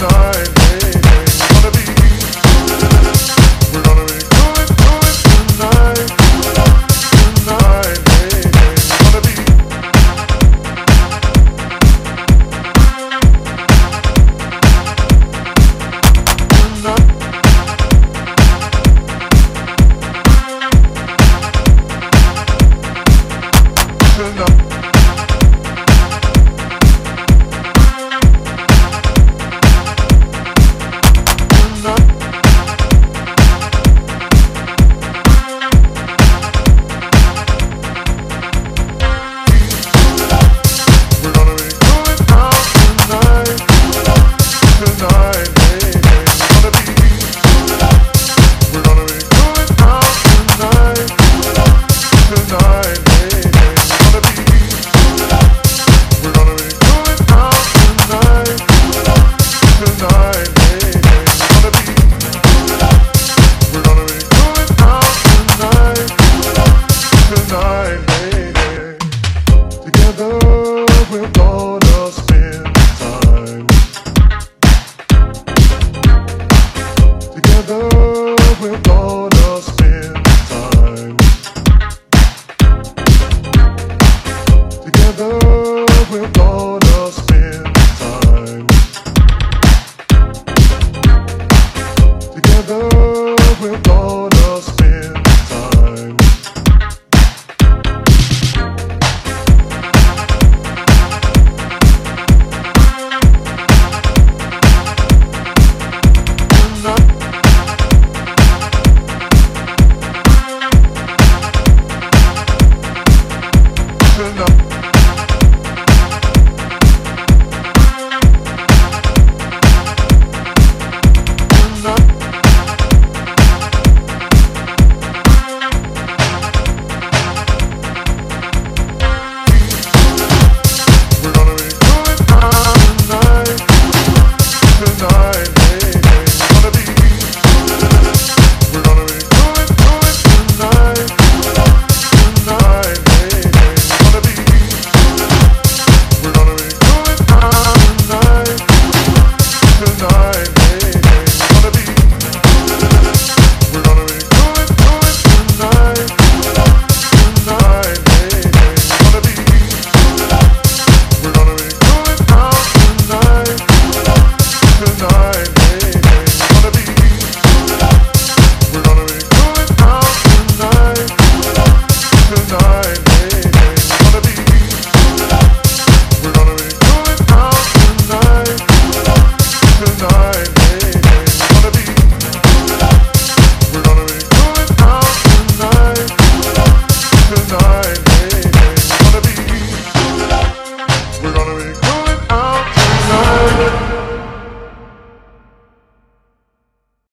sorry